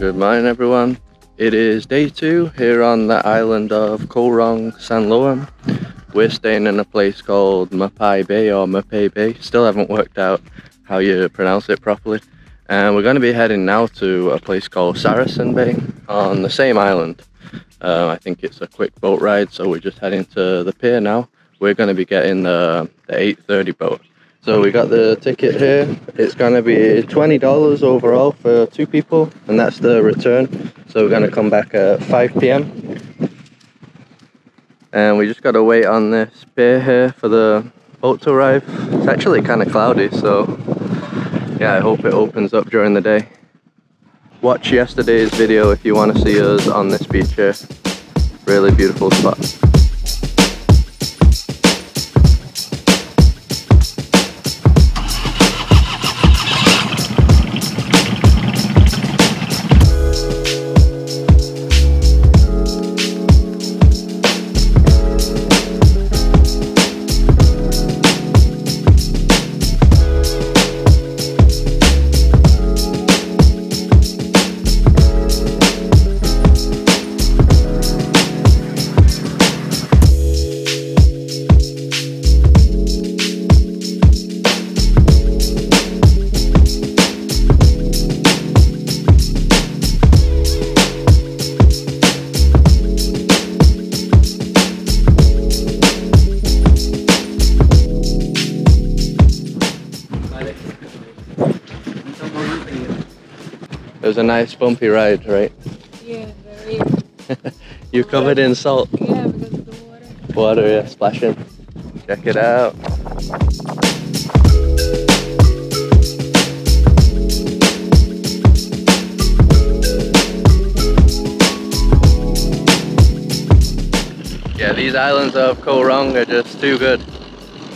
Good morning everyone. It is day two here on the island of Koh Sanloem. We're staying in a place called Mapai Bay or Mapai Bay. Still haven't worked out how you pronounce it properly. And we're going to be heading now to a place called Saracen Bay on the same island. Uh, I think it's a quick boat ride, so we're just heading to the pier now. We're going to be getting the, the 8.30 boat. So we got the ticket here. It's going to be $20 overall for two people, and that's the return. So we're going to come back at 5 p.m. And we just got to wait on this pier here for the boat to arrive. It's actually kind of cloudy, so yeah, I hope it opens up during the day. Watch yesterday's video if you want to see us on this beach here. Really beautiful spot. A nice bumpy ride, right? Yeah, very. you covered in salt. Yeah, because of the water. Water, yeah, splashing. Check it out. Yeah, these islands of Koh Rong are just too good.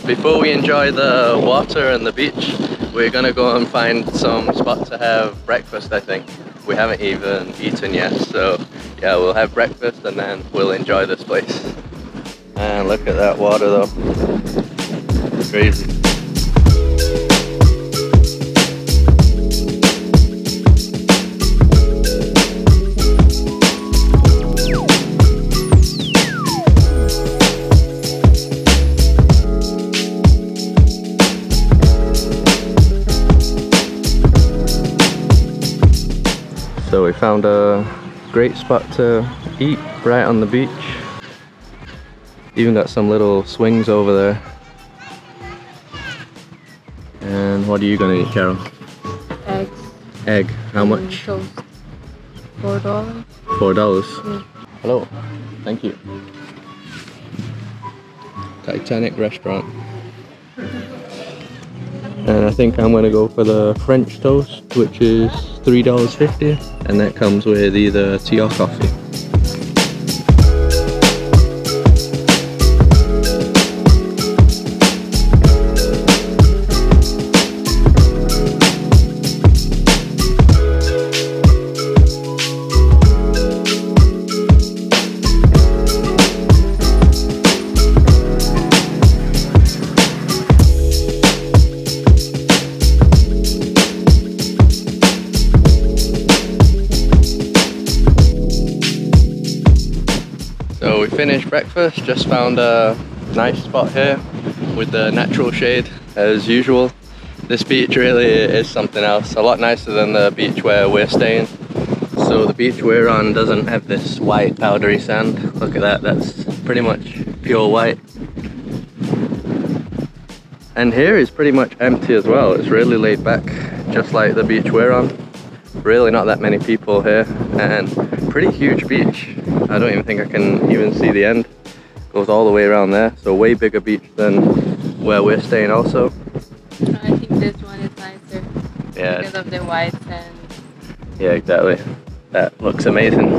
Before we enjoy the water and the beach, we're gonna go and find some spot to have breakfast, I think. We haven't even eaten yet, so yeah, we'll have breakfast and then we'll enjoy this place. And look at that water though. Crazy. Found a great spot to eat right on the beach. Even got some little swings over there. And what are you gonna eat, Carol? Eggs. Egg. How much? Toast. Four dollars. Four dollars. Hello. Thank you. Titanic restaurant. And I think I'm gonna go for the French toast, which is three dollars fifty, and that comes with either tea or coffee. Breakfast, just found a nice spot here with the natural shade as usual. This beach really is something else, a lot nicer than the beach where we're staying. So the beach we're on doesn't have this white powdery sand. Look at that, that's pretty much pure white. And here is pretty much empty as well. It's really laid back, just like the beach we're on. Really not that many people here and pretty huge beach. I don't even think I can even see the end. Goes all the way around there. So way bigger beach than where we're staying also. I think this one is nicer Yeah, because of the white sand. yeah, exactly. That looks amazing.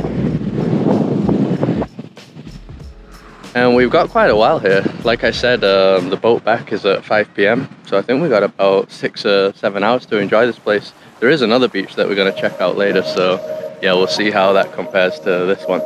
And we've got quite a while here. Like I said, um, the boat back is at 5 p.m. So I think we got about six or seven hours to enjoy this place. There is another beach that we're going to check out later. So yeah, we'll see how that compares to this one.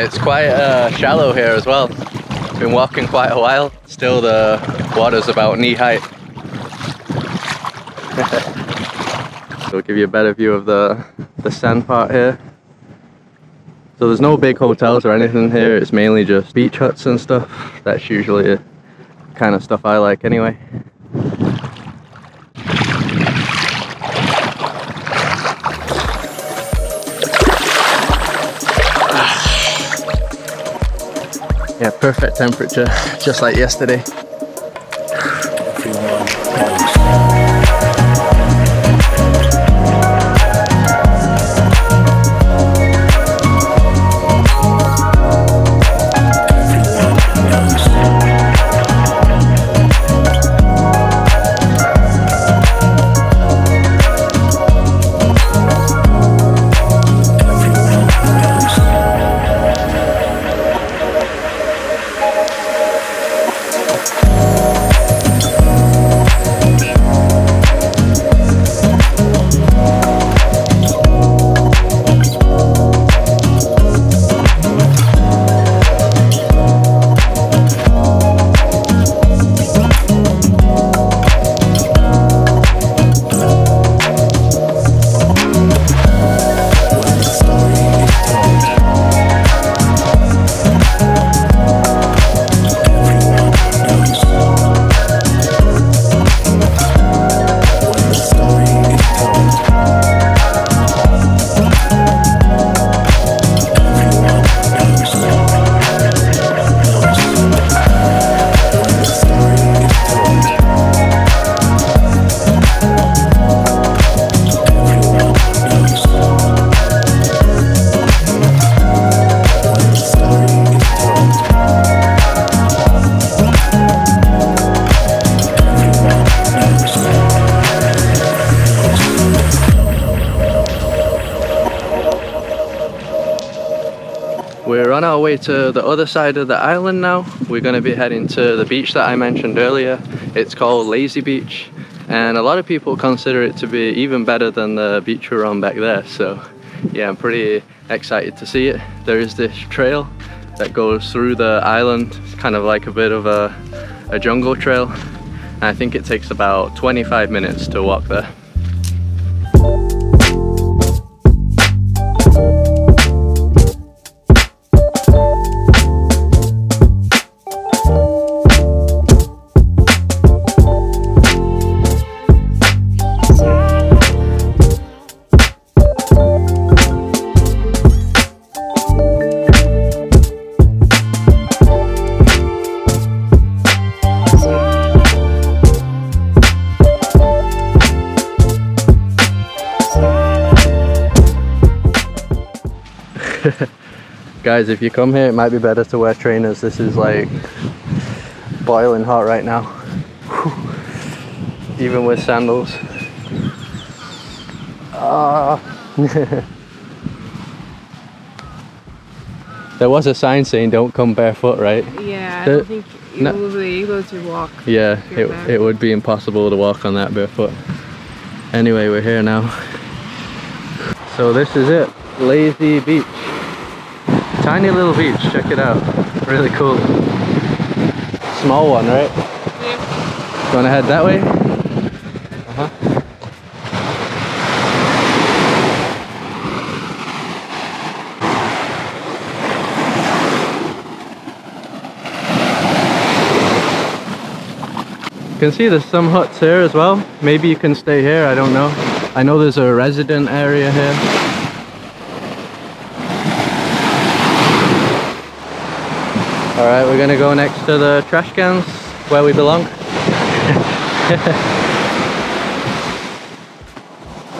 Uh, shallow here as well. Been walking quite a while. Still the water's about knee height. We'll give you a better view of the, the sand part here. So there's no big hotels or anything here, it's mainly just beach huts and stuff. That's usually the kind of stuff I like anyway. Yeah, perfect temperature, just like yesterday. Way to the other side of the island now. We're going to be heading to the beach that I mentioned earlier. It's called Lazy Beach and a lot of people consider it to be even better than the beach we are on back there. So yeah, I'm pretty excited to see it. There is this trail that goes through the island. It's kind of like a bit of a, a jungle trail. And I think it takes about 25 minutes to walk there. Guys, if you come here, it might be better to wear trainers. This is like boiling hot right now. Even with sandals. Ah. there was a sign saying don't come barefoot, right? Yeah, I don't think you no- will be able to walk. Yeah, it, barefoot. it would be impossible to walk on that barefoot. Anyway, we're here now. So this is it, Lazy Beach. Tiny little beach, check it out. Really cool. Small one, right? Yeah. Gonna head that way? Uh-huh. You can see there's some huts here as well. Maybe you can stay here, I don't know. I know there's a resident area here. Alright, we're gonna go next to the trash cans where we belong.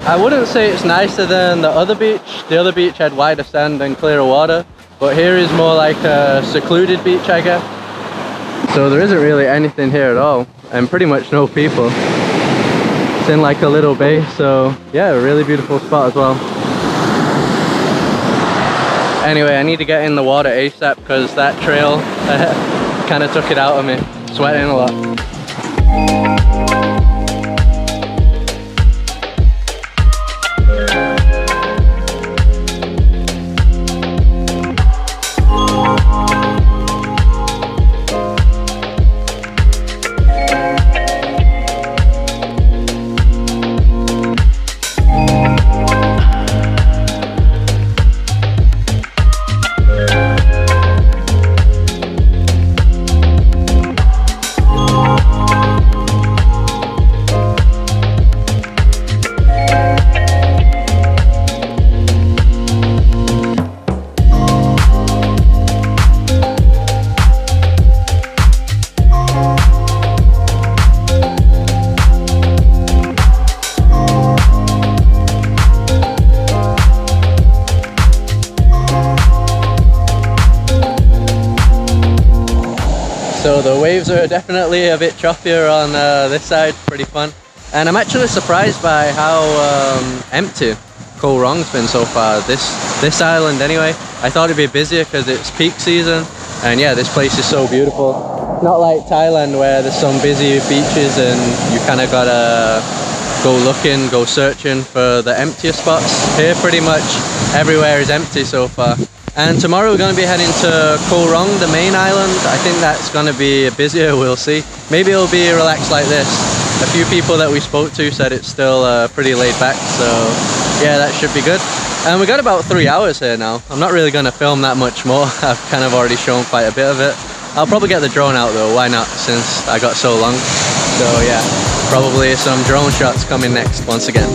I wouldn't say it's nicer than the other beach. The other beach had wider sand and clearer water, but here is more like a secluded beach, I guess. So there isn't really anything here at all, and pretty much no people. It's in like a little bay, so yeah, a really beautiful spot as well. Anyway, I need to get in the water ASAP because that trail kind of took it out of me. Sweating a lot. So the waves are definitely a bit choppier on uh, this side, pretty fun. And I'm actually surprised by how um, empty Koh Rong's been so far. This this island anyway. I thought it'd be busier because it's peak season. And yeah, this place is so beautiful. Not like Thailand where there's some busy beaches and you kind of gotta go looking, go searching for the emptier spots. Here pretty much everywhere is empty so far. And tomorrow we're going to be heading to Koh Rong, the main island. I think that's going to be busier, we'll see. Maybe it'll be relaxed like this. A few people that we spoke to said it's still uh, pretty laid back, so yeah, that should be good. And we got about three hours here now. I'm not really going to film that much more. I've kind of already shown quite a bit of it. I'll probably get the drone out though, why not, since I got so long. So yeah, probably some drone shots coming next once again.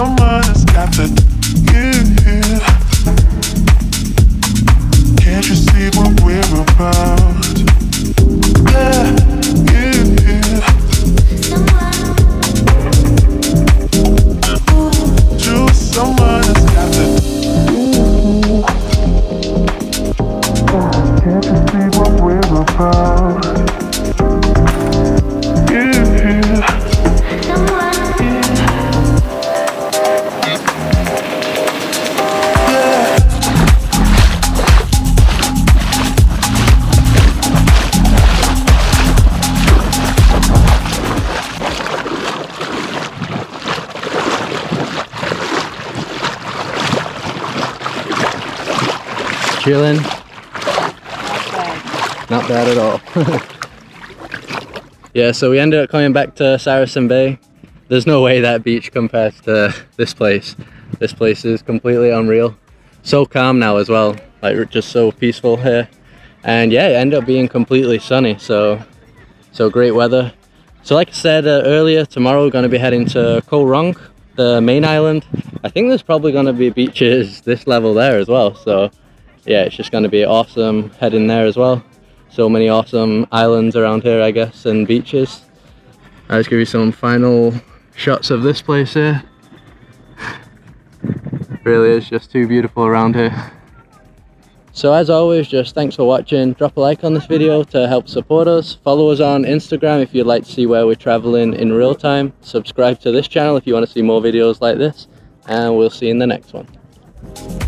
someone has. Can't you see what we're about? Yeah. Not bad at all. yeah, so we ended up coming back to Saracen Bay. There's no way that beach compares to this place. This place is completely unreal. So calm now as well, like just so peaceful here. And yeah, it ended up being completely sunny, so so great weather. So like I said uh, earlier, tomorrow we're going to be heading to Koh Rong, the main island. I think there's probably going to be beaches this level there as well, so yeah, it's just going to be awesome heading there as well. So many awesome islands around here, I guess, and beaches. I'll just give you some final shots of this place here. really is just too beautiful around here. So as always, just thanks for watching. Drop a like on this video to help support us. Follow us on Instagram if you'd like to see where we're traveling in real time. Subscribe to this channel if you want to see more videos like this. And we'll see you in the next one.